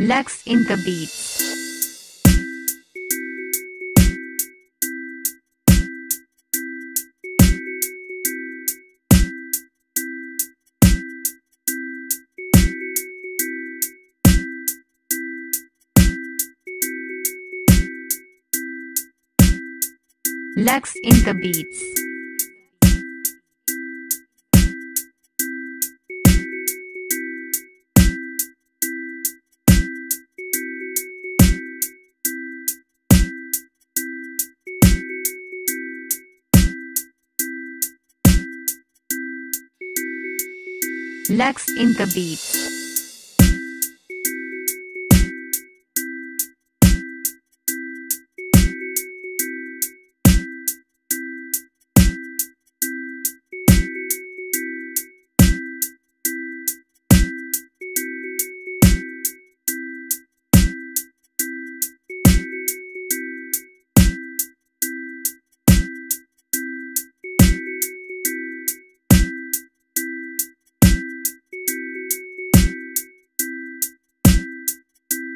Lacs in the Beats. Lacs in the Beats. Lex in the Beat.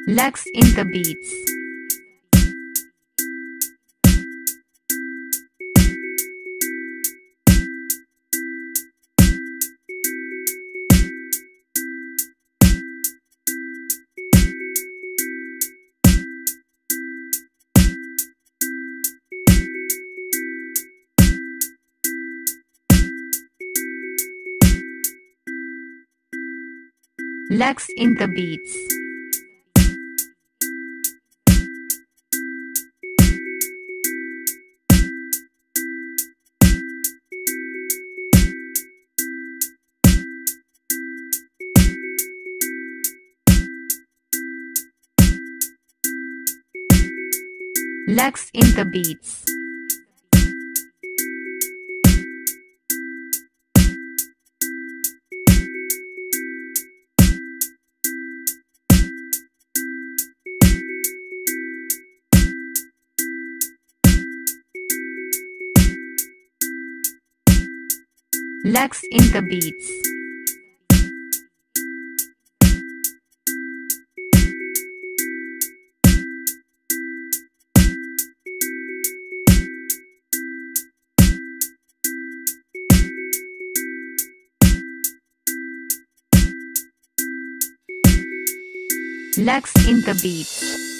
Lacs in the Beats. Lacs in the Beats. Lacs in the Beats. Lacs in the Beats. Lacs in the Beats.